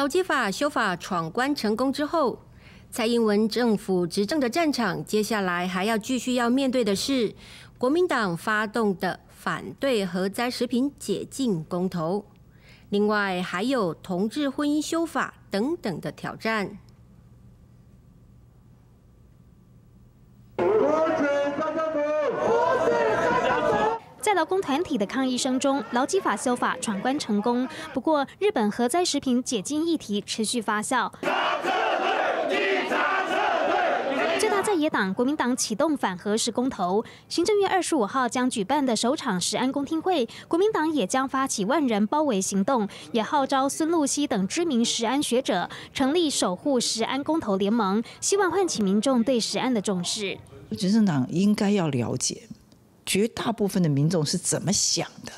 劳基法修法闯关成功之后，蔡英文政府执政的战场，接下来还要继续要面对的是国民党发动的反对核灾食品解禁公投，另外还有同志婚姻修法等等的挑战。在劳工团体的抗议声中，劳基法修法闯关成功。不过，日本核灾食品解禁议题持续发酵。最大在野党国民党启动反核实公投，行政院二十五号将举办的首场实安公听会，国民党也将发起万人包围行动，也号召孙露西等知名实安学者成立守护实安公投联盟，希望唤起民众对实安的重视。执政党应该要了解。绝大部分的民众是怎么想的？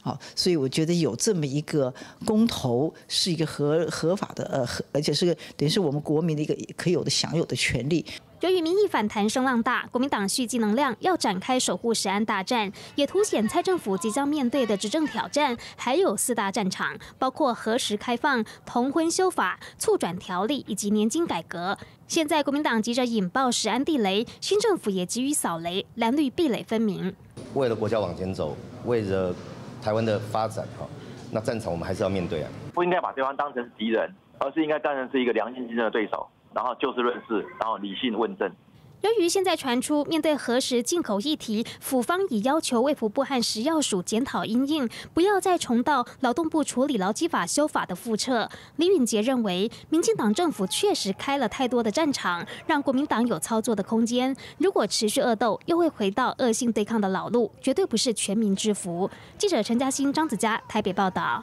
好，所以我觉得有这么一个公投是一个合合法的，呃，合而且是个等于是我们国民的一个可有的享有的权利。由于民意反弹声浪大，国民党蓄积能量要展开守护石安大战，也凸显蔡政府即将面对的执政挑战还有四大战场，包括何时开放、同婚修法、促转条例以及年金改革。现在国民党急着引爆石安地雷，新政府也急于扫雷，蓝绿壁垒分明。为了国家往前走，为了台湾的发展，哈，那战场我们还是要面对啊，不应该把对方当成敌人，而是应该当成是一个良性竞争的对手。然后就事论事，然后理性问政。由于现在传出面对核实进口议题，府方已要求卫福部和食药署检讨因应，不要再重蹈劳动部处理劳基法修法的覆辙。李允杰认为，民进党政府确实开了太多的战场，让国民党有操作的空间。如果持续恶斗，又会回到恶性对抗的老路，绝对不是全民之福。记者陈嘉欣、张子佳台北报道。